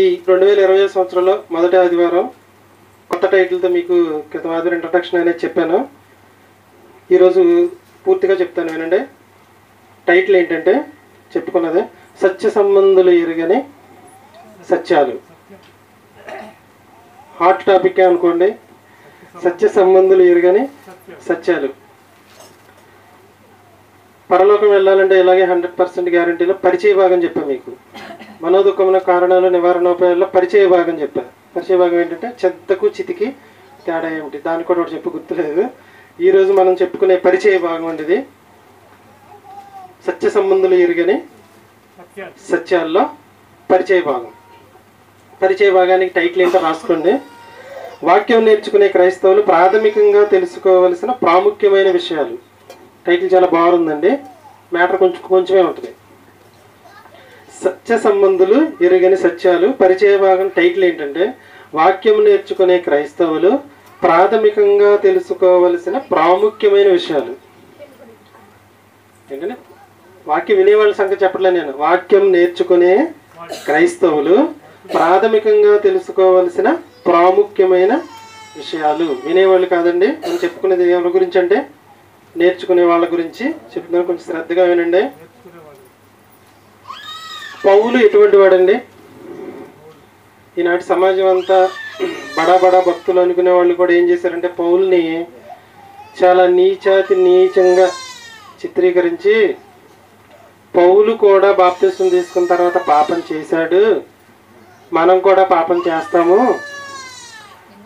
ఈ రెండు వేల ఇరవై సంవత్సరంలో మొదటి ఆదివారం కొత్త టైటిల్తో మీకు క్రితం ఆదివారం ఇంట్రడక్షన్ అనేది చెప్పాను. ఈరోజు పూర్తిగా చెప్తాను వినండి. టైటిల్ ఏంటంటే చెప్పుకున్నదే సత్య సంబంధులు ఎరుగని సత్యాలు. హాట్ టాపిక్ అనుకోండి. సత్య సంబంధులు ఎరుగని సత్యాలు. పరలోకం వెళ్ళాలంటే ఇలాగే హండ్రెడ్ పర్సెంట్ గ్యారంటీలో పరిచయ భాగం చెప్పాను మీకు. మనోదుఖమైన కారణాలు నివారణోపాయాల్లో పరిచయ భాగం చెప్పాను పరిచయ భాగం ఏంటంటే చెత్తకు చితికి తేడా ఏమిటి? దాన్ని కూడా ఒకటి చెప్పు గుర్తులేదు. ఈరోజు మనం చెప్పుకునే పరిచయ భాగం అండి సత్య సంబంధులు ఎరుగని సత్యాల్లో పరిచయ భాగం. పరిచయ భాగానికి టైటిల్ ఏంటో రాసుకోండి. వాక్యం నేర్చుకునే క్రైస్తవులు ప్రాథమికంగా తెలుసుకోవలసిన ప్రాముఖ్యమైన విషయాలు. టైటిల్ చాలా బాగుందండి. మ్యాటర్ కొంచెం కొంచెమే ఉంటుంది. సత్య సంబంధులు ఎరుగని సత్యాలు పరిచయ భాగం టైటిల్ ఏంటంటే వాక్యం నేర్చుకునే క్రైస్తవులు ప్రాథమికంగా తెలుసుకోవలసిన ప్రాముఖ్యమైన విషయాలు. ఏంటంటే వాక్యం వినేవాళ్ళ సంఖ్య చెప్పట్లే నేను. వాక్యం నేర్చుకునే క్రైస్తవులు ప్రాథమికంగా తెలుసుకోవలసిన ప్రాముఖ్యమైన విషయాలు. వినేవాళ్ళు కాదండి మనం చెప్పుకునేది ఎవరి గురించి అంటే నేర్చుకునే వాళ్ళ గురించి. చెప్తున్నాను కొంచెం శ్రద్ధగా వినండి. పౌలు ఎటువంటి వాడండి? ఈనాటి సమాజం అంతా బడా బడా భక్తులు అనుకునే వాళ్ళు కూడా ఏం చేశారంటే పౌల్ని చాలా నీచాతి నీచంగా చిత్రీకరించి పౌలు కూడా బాప్తిసం తీసుకున్న తర్వాత పాపం చేశాడు. మనం కూడా పాపం చేస్తాము.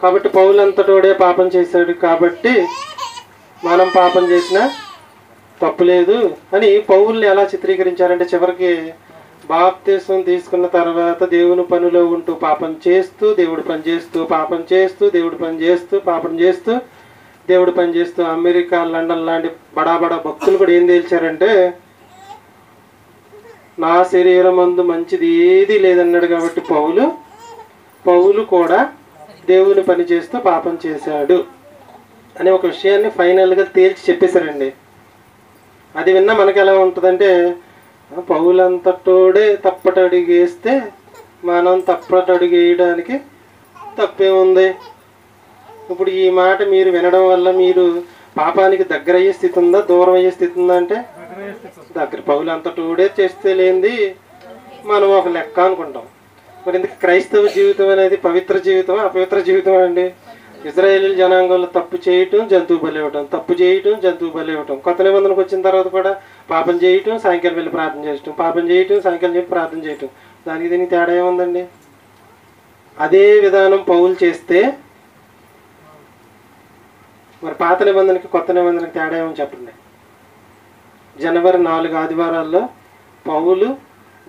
కాబట్టి పౌలు అంతటోడే పాపం చేశాడు కాబట్టి మనం పాపం చేసినా తప్పులేదు అని పౌల్ని ఎలా చిత్రీకరించారంటే చివరికి బాప్తీసం తీసుకున్న తర్వాత దేవుని పనిలో ఉంటూ పాపం చేస్తూ దేవుడు పని చేస్తూ పాపం చేస్తూ దేవుడు పని చేస్తూ పాపం చేస్తూ దేవుడు పని చేస్తూ అమెరికా లండన్ లాంటి బడా బడా భక్తులు కూడా ఏం తేల్చారంటే నా శరీరం అందు మంచిది ఏది లేదన్నాడు కాబట్టి పౌలు పౌలు కూడా దేవుని పని చేస్తూ పాపం చేశాడు అనే ఒక విషయాన్ని ఫైనల్గా తేల్చి చెప్పేశారండి. అది విన్నా మనకి ఎలా ఉంటుందంటే పౌలంతటోడే తప్పటడుగు వేస్తే మనం తప్పటడుగు వేయడానికి తప్పేముంది? ఇప్పుడు ఈ మాట మీరు వినడం వల్ల మీరు పాపానికి దగ్గర అయ్యే స్థితి ఉందా దూరం అయ్యే స్థితి. ఉందా అంటే దగ్గర పౌలు అంతటోడే చేస్తే లేనిది మనం ఒక లెక్క అనుకుంటాం. మరి ఎందుకు క్రైస్తవ జీవితం అనేది పవిత్ర జీవితం అపవిత్ర జీవితం అండి? ఇజ్రాయేల్ జనాంగంలో తప్పు చేయటం జంతువు బలి ఇవ్వటం తప్పు చేయటం జంతువు బలి ఇవ్వటం. కొత్త నిబంధనకు వచ్చిన తర్వాత కూడా పాపం చేయటం సాయంకాలం వెళ్ళి ప్రార్థన చేయటం పాపం చేయటం సాయంకాలం చెప్పి ప్రార్థన చేయటం. దానికి దీనికి తేడా ఏముందండి? అదే విధానం పౌలు చేస్తే మరి పాత నిబంధనకి కొత్త నిబంధనకి తేడా ఏమని చెప్పండి? జనవరి నాలుగు ఆదివారాల్లో పౌలు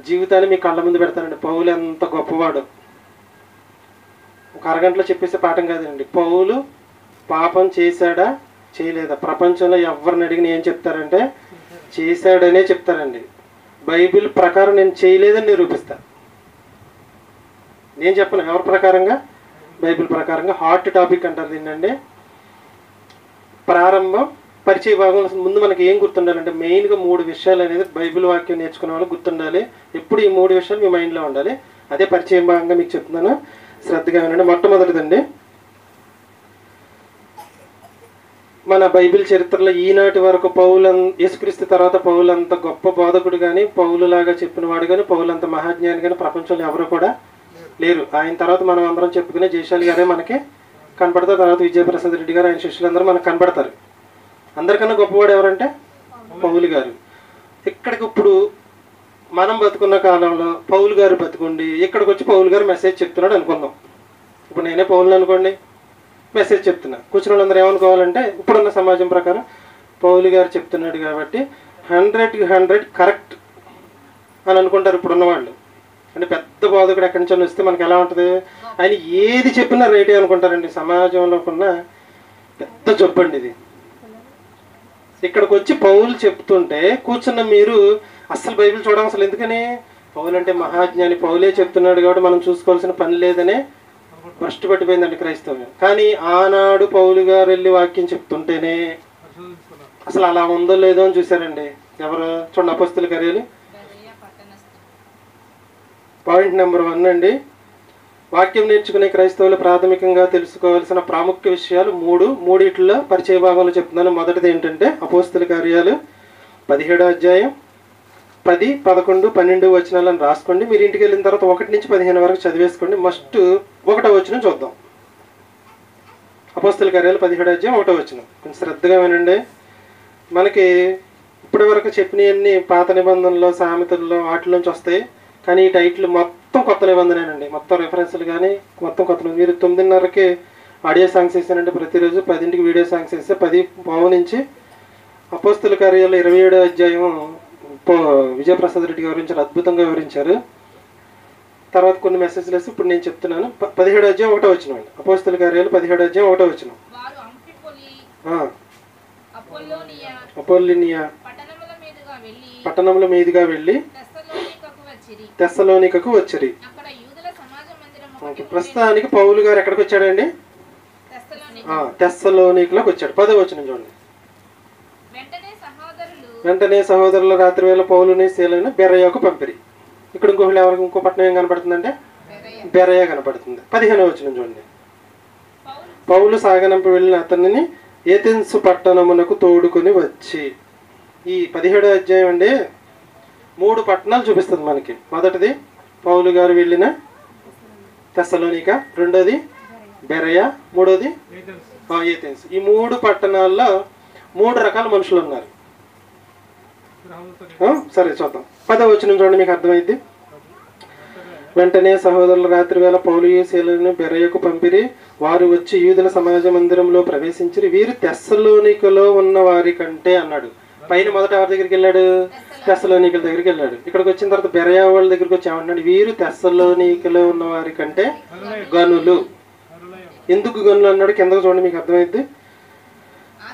జీవితాన్ని మీ కళ్ళ ముందు పెడతానండి పౌలు ఎంత గొప్పవాడు. ఒక అరగంటలో చెప్పేసే పాఠం కాదండి. పౌలు పాపం చేశాడా? చేయలేదా? ప్రపంచంలో ఎవరిని అడిగిన ఏం చెప్తారంటే చేశాడనే చెప్తారండి. బైబిల్ ప్రకారం నేను చేయలేదని నిరూపిస్తా. నేను చెప్పను ఎవరి ప్రకారంగా? బైబిల్ ప్రకారంగా. హాట్ టాపిక్ అంటారు దీన్నండి. ప్రారంభం పరిచయ భాగంలో ముందు మనకి ఏం గుర్తుండాలంటే మెయిన్గా మూడు విషయాలు అనేది బైబిల్ వాక్యం నేర్చుకునే వాళ్ళు గుర్తుండాలి. ఎప్పుడు ఈ మూడు విషయాలు మీ మైండ్లో ఉండాలి. అదే పరిచయం భాగంగా మీకు చెప్తున్నాను. శ్రద్ధగా వినండి. మొట్టమొదటిదండి మన బైబిల్ చరిత్రలో ఈనాటి వరకు పౌలు యేసుక్రీస్తు తర్వాత పౌలు అంత గొప్ప బోధకుడు కానీ పౌలులాగా చెప్పిన వాడు కానీ పౌలంత మహాజ్ఞాని కానీ ప్రపంచంలో ఎవరు కూడా లేరు. ఆయన తర్వాత మనం అందరం చెప్పుకునే జయశాలి గారే మనకి కనపడతారు. తర్వాత విజయప్రసాద్ రెడ్డి గారు ఆయన శిష్యులందరూ మనకు కనపడతారు. అందరికన్నా గొప్పవాడు ఎవరంటే పౌలు గారు. ఇక్కడికి ఇప్పుడు మనం బతుకున్న కాలంలో పౌలు గారు బతుకుండి ఇక్కడికి వచ్చి పౌలు గారు మెసేజ్ చెప్తున్నాడు అనుకుందాం. ఇప్పుడు నేనే పౌలు అనుకోండి. మెసేజ్ చెప్తున్నా. కూర్చున్న వాళ్ళందరూ ఏమనుకోవాలంటే ఇప్పుడున్న సమాజం ప్రకారం పౌలు గారు చెప్తున్నాడు కాబట్టి హండ్రెడ్కి హండ్రెడ్ కరెక్ట్ అని అనుకుంటారు ఇప్పుడున్న వాళ్ళు. అంటే పెద్ద బోధకుడు ఎక్కడి నుంచి వస్తే మనకి ఎలా ఉంటుంది? ఆయన ఏది చెప్పినా రైటే అనుకుంటారండి. సమాజంలో ఉన్న పెద్ద జబ్బు ఇది. ఇక్కడికి వచ్చి పౌలు చెప్తుంటే కూర్చున్న మీరు అస్సలు బైబిల్ చూడడం అసలు ఎందుకని? పౌలు అంటే మహాజ్ఞాని పౌలే చెప్తున్నాడు కాబట్టి మనం చూసుకోవాల్సిన పని లేదనే భ్రష్టు పట్టిపోయిందండి క్రైస్తవం కానీ ఆనాడు పౌలు గారు వెళ్ళి వాక్యం చెప్తుంటేనే అసలు అలా ఉందో లేదో అని చూశారండి. ఎవరు? చూడండి అపస్తుల కార్యాలు పాయింట్ నెంబర్ వన్ అండి. వాక్యం నేర్చుకునే క్రైస్తవులు ప్రాథమికంగా తెలుసుకోవాల్సిన ప్రాముఖ్య విషయాలు మూడు. మూడిట్లో పరిచయ భాగంలో చెప్తున్నాను. మొదటిది ఏంటంటే అపోస్తుల కార్యాలు పదిహేడో అధ్యాయం పది పదకొండు పన్నెండు వచనాలను రాసుకోండి. మీరు ఇంటికి వెళ్ళిన తర్వాత ఒకటి నుంచి పదిహేను వరకు చదివేసుకోండి. మస్ట్ ఒకటో వచనం చూద్దాం. అపోస్తుల కార్యాలు పదిహేడు అధ్యాయం ఒకటో వచనం. కొంచెం శ్రద్ధగా వినండి. మనకి ఇప్పటి వరకు చెప్పినవన్నీ పాత నిబంధనలో సామెతల్లో వాటిలోంచి వస్తాయి. కానీ ఈ టైటిల్ మొత్తం కొత్త నిబంధనేనండి. మొత్తం రెఫరెన్స్లు కానీ మొత్తం కొత్త మీరు తొమ్మిదిన్నరకి ఆడియో సాంగ్స్ వేసానంటే ప్రతిరోజు. పదింటికి వీడియో సాంగ్స్ వేస్తే పది పావు నుంచి. అపోస్తుల కార్యాలు ఇరవై ఏడో అధ్యాయం విజయప్రసాద్ రెడ్డి గురించి అద్భుతంగా వివరించారు. తర్వాత కొన్ని మెసేజ్లు వేసి ఇప్పుడు నేను చెప్తున్నాను. పదిహేడో అధ్యాయం ఒకటో వచ్చిన అపోస్తుల కార్యాలు పదిహేడో అధ్యాయం ఒకటో వచ్చిన అపోలోనియా పట్టణముల మీదుగా వెళ్ళి తెస్సలోనికకు వచ్చిరి. ప్రస్తుతానికి పౌలు గారు ఎక్కడికి వచ్చాడండి? తెస్సలోనికలోకి వచ్చాడు. పదో వచ్చిన చూడండి. వెంటనే సహోదరుల రాత్రి వేళ పౌలుని శీలను బెరయ్యకు పంపిరి. ఇక్కడ ఇంకొకళ్ళు ఎవరికి? ఇంకో పట్టణం ఏం కనపడుతుందంటే? బెరయ బెరయ్య కనపడుతుంది. పదిహేనో వచ్చిన చూడండి. పౌలు సాగనంపి వెళ్ళిన అతనిని ఏథెన్సు పట్టణమునకు తోడుకొని వచ్చి. ఈ పదిహేడో అధ్యాయం అండి మూడు పట్టణాలు చూపిస్తుంది మనకి. మొదటిది పౌలు గారు వెళ్ళిన తెస్సలోనిక రెండోది బెరయ మూడోది ఏథెన్స్. ఈ మూడు పట్టణాల్లో మూడు రకాల మనుషులు ఉన్నారు. సరే చూద్దాం. పదో వచ్చిన చూడండి మీకు అర్థమైంది వెంటనే సహోదరుల రాత్రి వేళ పౌలియశీలను బెరయకు పంపిరి. వారు వచ్చి యూదుల సమాజ మందిరంలో ప్రవేశించిరి. వీరు తెస్సలోనికలో ఉన్న వారి కంటే అన్నాడు. పైన మొదట ఎవరి దగ్గరికి వెళ్ళాడు? తెస్సలోనికల దగ్గరికి వెళ్ళాడు. ఇక్కడికి వచ్చిన తర్వాత బెరయ వాళ్ళ దగ్గరికి వచ్చి ఏమన్నాడు? వీరు తెస్సలోనికలో ఉన్న వారి కంటే గనులు. ఎందుకు గనులు అన్నాడు? కిందకు చూడండి మీకు అర్థమైంది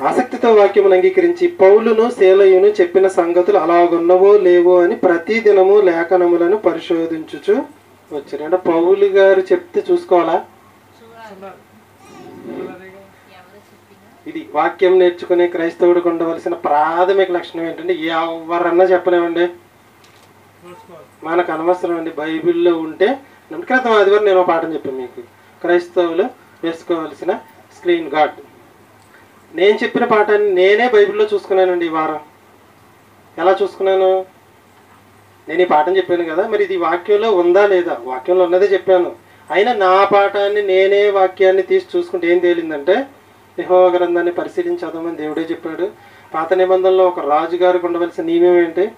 ఆసక్తితో వాక్యమును అంగీకరించి పౌలును శీలయును చెప్పిన సంగతులు అలాగున్నవో లేవో అని ప్రతి దినము లేఖనములను పరిశోధించుచు వచ్చారు. అంటే పౌలు గారు చెప్తే చూసుకోవాలా? ఇది వాక్యం నేర్చుకునే క్రైస్తవుడికి ఉండవలసిన ప్రాథమిక లక్షణం ఏంటంటే ఎవరన్నా చెప్పలేమండి. మనకు అనవసరం అండి. బైబిల్లో ఉంటే క్రితం ఆదివారం నేను ఒక పాఠం చెప్పాను మీకు. క్రైస్తవులు వేసుకోవాల్సిన స్క్రీన్ గార్డ్. నేను చెప్పిన పాఠాన్ని నేనే బైబిల్లో చూసుకున్నానండి ఈ వారం. ఎలా చూసుకున్నాను? నేను ఈ పాఠం చెప్పాను కదా మరి ఇది వాక్యంలో ఉందా లేదా? వాక్యంలో ఉన్నదే చెప్పాను. అయినా నా పాఠాన్ని నేనే వాక్యాన్ని తీసి చూసుకుంటే ఏం తేలిందంటే యెహోవా గ్రంథాన్ని పరిశీలించి చదవమని దేవుడే చెప్పాడు. పాత నిబంధనలో ఒక రాజుగారికి ఉండవలసిన నియమం ఏంటి?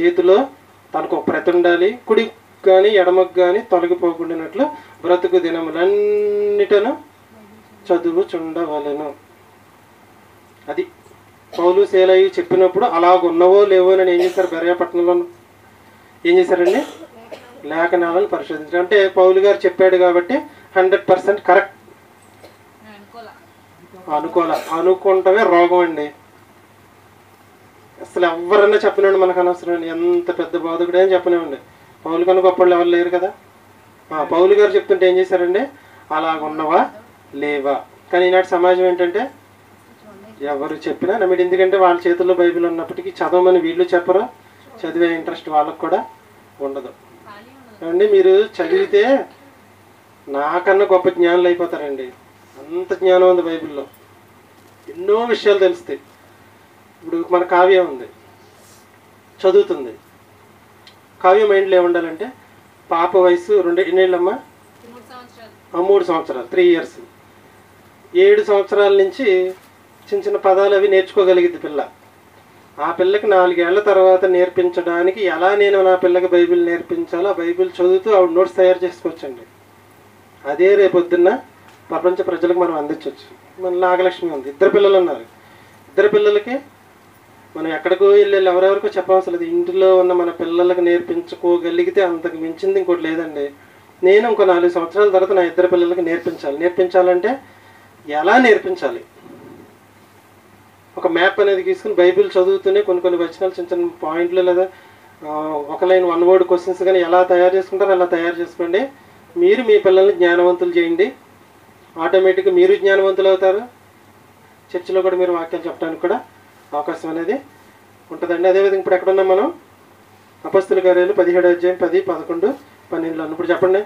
చేతిలో తనకు ఒక ప్రతి ఉండాలి కుడి కానీ ఎడమకు కానీ తొలగిపోకుండానట్లు బ్రతుకు దినములన్నిటను చదువు చుండవలెను అది పౌలు శీలయ్య చెప్పినప్పుడు అలాగున్నవో లేవో అని ఏం చేశారు? బెరయపట్నంలో ఏం చేశారండి? లేఖనాలను పరిశోధించారు. అంటే పౌలు గారు చెప్పాడు కాబట్టి హండ్రెడ్ పర్సెంట్ కరెక్ట్. అనుకోలే. అనుకుంటమే రోగం అండి అసలు ఎవరన్నా చెప్పనివ్వండి మనకు అనవసరం ఎంత పెద్ద బాధకుడే అని చెప్పనివ్వండి పౌలు కన్నా గొప్పళ్ళు ఎవరు లేరు కదా. పౌలు గారు చెప్తుంటే ఏం చేశారండి? అలాగున్నవా లేవా? కానీ ఈనాటి సమాజం ఏంటంటే ఎవరు చెప్పినా నమ్మిడు. ఎందుకంటే వాళ్ళ చేతుల్లో బైబిల్ ఉన్నప్పటికీ చదవమని వీళ్ళు చెప్పరు. చదివే ఇంట్రెస్ట్ వాళ్ళకు కూడా ఉండదు. ఏమండి మీరు చదివితే నాకన్నా గొప్ప జ్ఞానులు అయిపోతారండి. అంత జ్ఞానం ఉంది బైబిల్లో. ఎన్నో విషయాలు తెలుస్తాయి. ఇప్పుడు మన కావ్యం ఉంది. చదువుతుంది. కావ్య మైండ్లో ఏముండాలంటే పాప వయసు రెండు ఎన్నేళ్ళమ్మా? మూడు సంవత్సరాలు. Three years. ఏడు సంవత్సరాల నుంచి చిన్న చిన్న పదాలు అవి నేర్చుకోగలిగింది పిల్ల. ఆ పిల్లకి నాలుగేళ్ళ తర్వాత నేర్పించడానికి ఎలా నేను నా పిల్లకి బైబిల్ నేర్పించాలో ఆ బైబిల్ చదువుతూ ఆవిడ నోట్స్ తయారు చేసుకోవచ్చండి. అదే రేపొద్దున్న ప్రపంచ ప్రజలకు మనం అందించవచ్చు మన నాగలక్ష్మి ఉంది. ఇద్దరు పిల్లలు ఉన్నారు. ఇద్దరు పిల్లలకి మనం ఎక్కడికో వెళ్ళి ఎవరెవరికో చెప్పవలసిన లేదు. ఇంటిలో ఉన్న మన పిల్లలకు నేర్పించుకోగలిగితే అంతకు మించింది ఇంకోటి లేదండి. నేను ఇంకో నాలుగు సంవత్సరాల తర్వాత నా ఇద్దరు పిల్లలకి నేర్పించాలి. నేర్పించాలంటే ఎలా నేర్పించాలి? ఒక మ్యాప్ అనేది తీసుకుని బైబిల్ చదువుతూనే కొన్ని కొన్ని వచనాలు చిన్న చిన్న పాయింట్లు లేదా ఒక లైన్ వన్ వర్డ్ క్వశ్చన్స్ కానీ ఎలా తయారు చేసుకుంటారో అలా తయారు చేసుకోండి. మీరు మీ పిల్లల్ని జ్ఞానవంతులు చేయండి. ఆటోమేటిక్గా మీరు జ్ఞానవంతులు అవుతారు. చర్చిలో కూడా మీరు వాక్యాలు చెప్పడానికి కూడా అవకాశం అనేది ఉంటుందండి. అదేవిధంగా ఇప్పుడు ఎక్కడున్నాం మనం? అపస్తుల కార్యాలు పదిహేడు అధ్యాయం పది పదకొండు పన్నెండులో ఇప్పుడు చెప్పండి.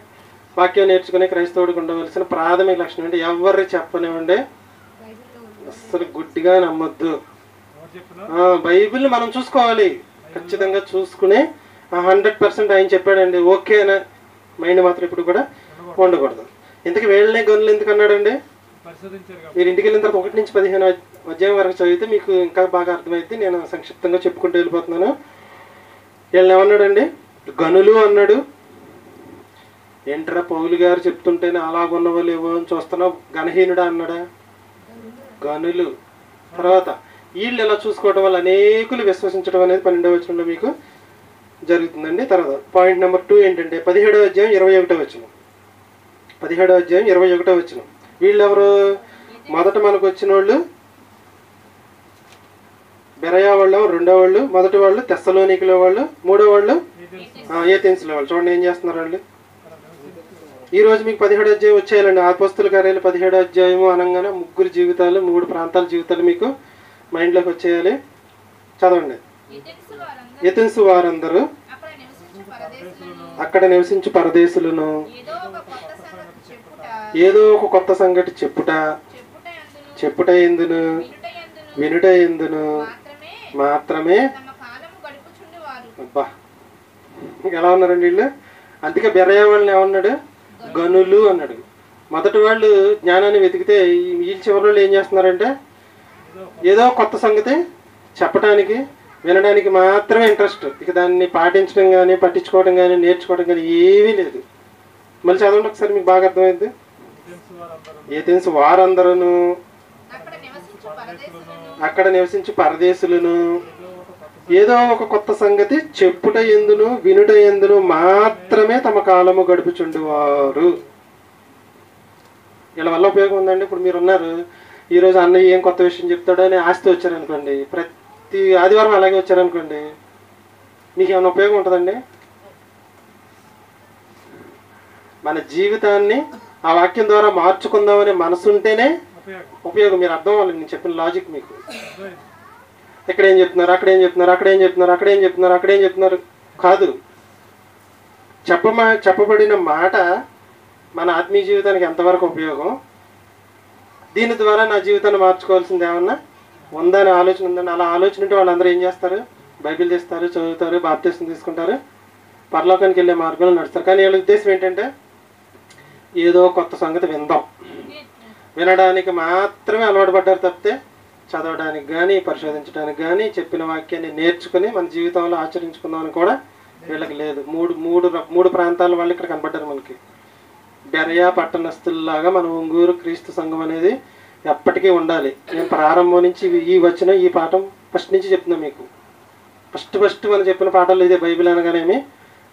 వాక్యం నేర్చుకునే క్రైస్తవుడికి ఉండవలసిన ప్రాథమిక లక్షణం అంటే ఎవరు చెప్పనివ్వండి. అస్సలు గుడ్డిగా నమ్మొద్దు. బైబిల్ మనం చూసుకోవాలి. ఖచ్చితంగా చూసుకుని హండ్రెడ్ పర్సెంట్ ఆయన చెప్పాడండి. ఓకే అనే మైండ్ మాత్రం ఇప్పుడు కూడా ఉండకూడదు. ఇంతకు వేళ్ళనే గనులు ఎందుకు అన్నాడండి? మీరు ఇంటికి వెళ్ళిన తర్వాత ఒకటి నుంచి పదిహేను అధ్యాయం వరకు చదివితే మీకు ఇంకా బాగా అర్థమైతే నేను సంక్షిప్తంగా చెప్పుకుంటూ వెళ్ళిపోతున్నాను. వీళ్ళని ఏమన్నాడండి? గనులు అన్నాడు. ఏంట్రా పౌలు గారు చెప్తుంటేనే అలాగున్న వాళ్ళు ఏవో అని చూస్తున్నావు. గణహీనుడా అన్నాడా? గనులు. తర్వాత వీళ్ళు ఎలా చూసుకోవడం వల్ల అనేకులు విశ్వసించడం అనేది పన్నెండవ వచనంలో మీకు జరుగుతుందండి. తర్వాత పాయింట్ నెంబర్ టూ ఏంటంటే పదిహేడవ అధ్యాయం ఇరవై ఒకటో వచనం. పదిహేడవ అధ్యాయం ఇరవై ఒకటో వచనం. వీళ్ళెవరు? మొదట మనకు వచ్చిన వాళ్ళు బెరయా వాళ్ళు రెండో వాళ్ళు మొదటి వాళ్ళు తెస్సలోనికుల వాళ్ళు మూడో వాళ్ళు ఏథెన్స్లో వాళ్ళు. చూడండి ఏం చేస్తున్నారు వాళ్ళు. ఈ రోజు మీకు పదిహేడు అధ్యాయం వచ్చేయాలండి. ఆపోస్తుల కార్యాలు పదిహేడు అధ్యాయము అనగానే ముగ్గురు జీవితాలు మూడు ప్రాంతాల జీవితాలు మీకు మైండ్లోకి వచ్చేయాలి. చదవండి. ఎథెన్స్ వారందరూ అక్కడ నివసించు పరదేశులను. ఏదో ఒక కొత్త సంగతి చెప్పుట చెప్పుట ఎందును ఎందును వినుట ఎందును మాత్రమే అబ్బా. ఎలా ఉన్నారండి వీళ్ళు? అందుకే బెరయ్య వాళ్ళని ఏమన్నాడు గనులు అన్నాడు. మొదటి వాళ్ళు జ్ఞానాన్ని వెతికితే ఈ వీళ్ళ చివరి వాళ్ళు ఏం చేస్తున్నారంటే ఏదో కొత్త సంగతి చెప్పడానికి వినడానికి మాత్రమే ఇంట్రెస్ట్ ఇక దాన్ని పాటించడం కానీ పట్టించుకోవడం కానీ నేర్చుకోవడం కానీ ఏమీ లేదు. మళ్ళీ చదవండి ఒకసారి మీకు బాగా అర్థమైంది? ఏ తెలుసు వారందరూ అక్కడ నివసించి పరదేశులను. ఏదో ఒక కొత్త సంగతి చెప్పుట ఎందును వినుట ఎందును మాత్రమే తమ కాలము గడుపుచుండువారు. వీళ్ళ వల్ల ఉపయోగం ఉందండి. ఇప్పుడు మీరు ఉన్నారు ఈరోజు అన్నయ్య ఏం కొత్త విషయం చెప్తాడో అని ఆస్తి వచ్చారనుకోండి. ప్రతి ఆదివారం అలాగే వచ్చారనుకోండి. మీకు ఏమైనా ఉపయోగం ఉంటుందండి? మన జీవితాన్ని ఆ వాక్యం ద్వారా మార్చుకుందామనే మనసు ఉంటేనే ఉపయోగం. మీరు అర్థం అవ్వాలి. నేను చెప్పిన లాజిక్ మీకు. ఇక్కడ ఏం చెప్తున్నారు అక్కడ ఏం చెప్తున్నారు అక్కడ ఏం చెప్తున్నారు అక్కడ ఏం చెప్తున్నారు అక్కడ ఏం చెప్తున్నారు? కాదు. చెప్పమా చెప్పబడిన మాట మన ఆత్మీయ జీవితానికి ఎంతవరకు ఉపయోగం? దీని ద్వారా నా జీవితాన్ని మార్చుకోవాల్సింది ఏమన్నా ఉందా అనే ఆలోచన ఉందని అలా ఆలోచన ఉంటే వాళ్ళందరూ ఏం చేస్తారు? బైబిల్ తీస్తారు చదువుతారు బాప్తీసం తీసుకుంటారు పరలోకానికి వెళ్ళే మార్గంలో నడుస్తారు. కానీ వీళ్ళ ఉద్దేశం ఏంటంటే ఏదో కొత్త సంగతి విందాం. వినడానికి మాత్రమే అలవాటు పడ్డారు తప్పితే చదవడానికి కానీ పరిశోధించడానికి కానీ చెప్పిన వాక్యాన్ని నేర్చుకుని మన జీవితంలో ఆచరించుకుందామని కూడా వీళ్ళకి లేదు. మూడు మూడు మూడు ప్రాంతాల వాళ్ళు ఇక్కడ కనపడ్డారు మనకి. బెరయా పట్టణస్తుల్లాగా మన ఒంగూరు క్రీస్తు సంఘం అనేది ఎప్పటికీ ఉండాలి. నేను ప్రారంభం నుంచి ఇవి- ఈ వచ్చిన ఈ పాఠం ఫస్ట్ నుంచి చెప్తున్నా మీకు. ఫస్ట్ ఫస్ట్ మనం చెప్పిన పాఠాలు ఇదే బైబిల్ అనగానేమి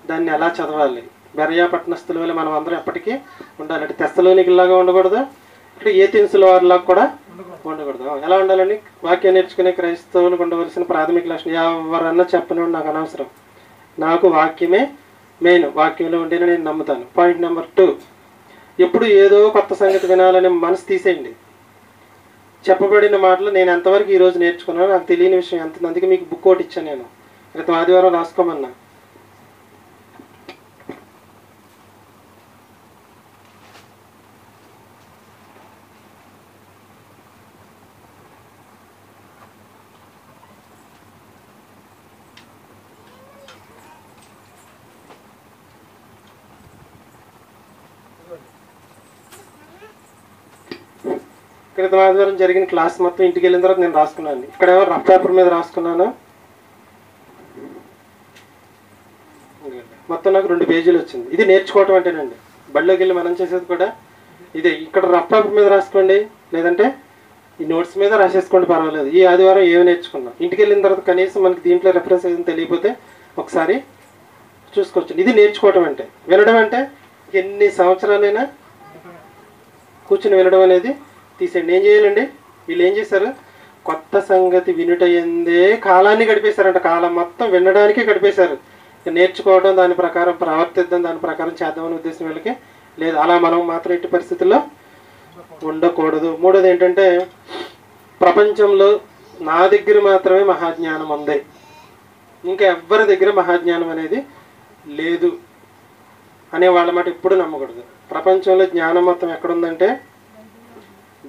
దాన్ని ఎలా చదవాలి? బెరయా పట్టణస్తుల వల్ల మనం అందరం ఎప్పటికీ ఉండాలి. అంటే తెస్తలోనికి లాగా ఉండకూడదు ఇక్కడ ఏ తెన్సుల వారిలాగా కూడా ఉండకూడదు. ఎలా ఉండాలండి? వాక్యం నేర్చుకునే క్రైస్తవులు ఉండవలసిన ప్రాథమిక లక్షణం ఎవరన్నా చెప్పను నాకు అనవసరం. నాకు వాక్యమే మెయిన్. వాక్యంలో ఉంటేనే నేను నమ్ముతాను. Point number two. ఎప్పుడు ఏదో కొత్త సంగతి వినాలనే మనసు తీసేయండి. చెప్పబడిన మాటలు నేను ఎంతవరకు ఈరోజు నేర్చుకున్నానో నాకు తెలియని విషయం ఎంత అందుకే మీకు బుక్ ఒకటి ఇచ్చాను నేను. క్రితం ఆదివారం రాసుకోమన్నా. క్రితం ఆదివారం జరిగిన క్లాస్ మొత్తం ఇంటికి వెళ్ళిన తర్వాత నేను రాసుకున్నాను. ఇక్కడేమో రఫ్ పేపర్ మీద రాసుకున్నాను? మొత్తం నాకు రెండు పేజీలు వచ్చింది. ఇది నేర్చుకోవటం అంటేనండి. బడిలోకి వెళ్ళి మనం చేసేది కూడా ఇదే. ఇక్కడ రఫ్ పేపర్ మీద రాసుకోండి. లేదంటే ఈ నోట్స్ మీద రాసేసుకోండి పర్వాలేదు. ఈ ఆదివారం ఏమి నేర్చుకున్నాం? ఇంటికి వెళ్ళిన తర్వాత కనీసం మనకి దీంట్లో రెఫరెన్స్ ఏదైనా తెలియకపోతే ఒకసారి చూసుకోవచ్చు. ఇది నేర్చుకోవటం అంటే. వినడం అంటే ఎన్ని సంవత్సరాలైనా కూర్చుని వినడం అనేది తీసేయండి. ఏం చేయాలండి? వీళ్ళు ఏం చేశారు? కొత్త సంగతి వినుట ఎందే కాలాన్ని గడిపేశారంట. కాలం మొత్తం వినడానికే గడిపేశారు. నేర్చుకోవడం దాని ప్రకారం ప్రవర్తిద్దాం దాని ప్రకారం చేద్దామనే ఉద్దేశం వీళ్ళకి లేదు. అలా మనం మాత్రం ఎట్టి పరిస్థితుల్లో ఉండకూడదు. మూడోది ఏంటంటే ప్రపంచంలో నా దగ్గర మాత్రమే మహాజ్ఞానం ఉంది. ఇంకా ఎవ్వరి దగ్గర మహాజ్ఞానం అనేది లేదు అనే వాళ్ళ మాట ఎప్పుడు నమ్మకూడదు. ప్రపంచంలో జ్ఞానం మొత్తం ఎక్కడుందంటే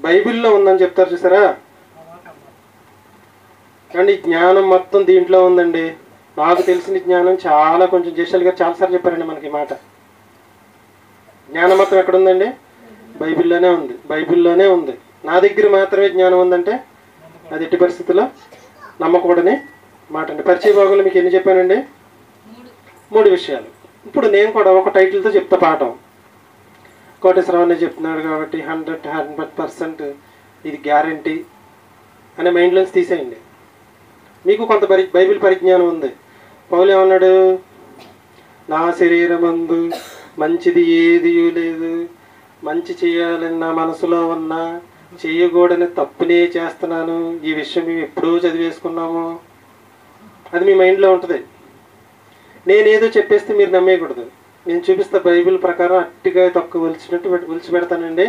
బైబిల్లో ఉందని చెప్తారు చూసారా? కానీ జ్ఞానం మొత్తం దీంట్లో ఉందండి. నాకు తెలిసిన జ్ఞానం చాలా కొంచెం జేషల్ గారు చాలాసార్లు చెప్పారండి మనకి మాట. జ్ఞానం మొత్తం ఎక్కడ ఉందండి? బైబిల్లోనే ఉంది. బైబిల్లోనే ఉంది. నా దగ్గర మాత్రమే జ్ఞానం ఉందంటే అది ఎట్టి పరిస్థితుల్లో నమ్మకూడని మాట అండి పరిచయ భాగంలో మీకు ఎన్ని చెప్పానండి? మూడు విషయాలు. ఇప్పుడు నేను కూడా ఒక టైటిల్తో చెప్తా పాఠం. కోటేశ్వరరావు చెప్తున్నాడు కాబట్టి హండ్రెడ్ హండ్రెడ్ పర్సెంట్ ఇది గ్యారంటీ అనే మైండ్లోంచి తీసేయండి. మీకు కొంత పరి బైబిల్ పరిజ్ఞానం ఉంది. పౌలు ఏమన్నాడు? నా శరీరమందు మంచిది ఏది లేదు. మంచి చేయాలని నా మనసులో ఉన్నా చేయకూడని తప్పునే చేస్తున్నాను. ఈ విషయం మేము ఎప్పుడూ చదివేసుకున్నాము. అది మీ మైండ్లో ఉంటుంది. నేనేదో చెప్పేస్తే మీరు నమ్మేయకూడదు. నేను చూపిస్తా బైబిల్ ప్రకారం అట్టిగా తక్కువ ఒలిచినట్టు ఒలిచి పెడతానండి.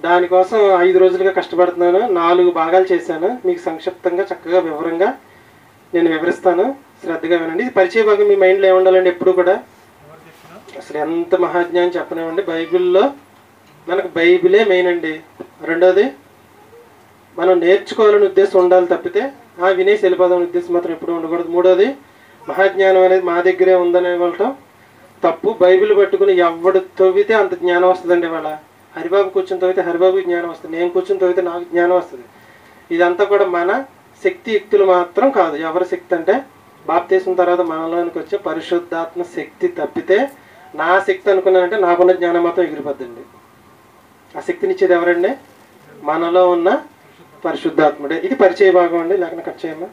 దానికోసం ఐదు రోజులుగా కష్టపడుతున్నాను. నాలుగు భాగాలు చేశాను. మీకు సంక్షిప్తంగా చక్కగా వివరంగా నేను వివరిస్తాను. శ్రద్ధగా వినండి. ఇది పరిచయ భాగం. మీ మైండ్లో ఏముండాలండి ఎప్పుడు కూడా? అసలు ఎంత మహాజ్ఞానం చెప్పనివ్వండి బైబిల్లో మనకు బైబిలే మెయిన్ అండి. రెండోది మనం నేర్చుకోవాలని ఉద్దేశం ఉండాలి తప్పితే ఆ వినేసి వెళ్ళిపోదాం ఉద్దేశం మాత్రం ఎప్పుడు ఉండకూడదు. మూడోది మహాజ్ఞానం అనేది మా దగ్గరే ఉందని వాళ్ళటం తప్పు బైబిల్ పట్టుకుని ఎవడు తవ్వితే అంత జ్ఞానం వస్తుందండి వాళ్ళ. హరిబాబు కూర్చొని తవ్వితే హరిబాబుకి జ్ఞానం వస్తుంది. నేను కూర్చొని తవ్వితే నాకు జ్ఞానం వస్తుంది. ఇదంతా కూడా మన శక్తి యుక్తులు మాత్రం కాదు. ఎవరి శక్తి అంటే బాప్తీసిన తర్వాత మనలోనికి వచ్చే పరిశుద్ధాత్మ శక్తి తప్పితే నా శక్తి అనుకున్నానంటే నాకున్న జ్ఞానం మాత్రం ఎగిరిపోద్దండి. ఆ శక్తినిచ్చేది ఎవరండి? మనలో ఉన్న పరిశుద్ధాత్ముడే. ఇది పరిచయ భాగం అండి. లేకుండా కట్ చేయమ్మా.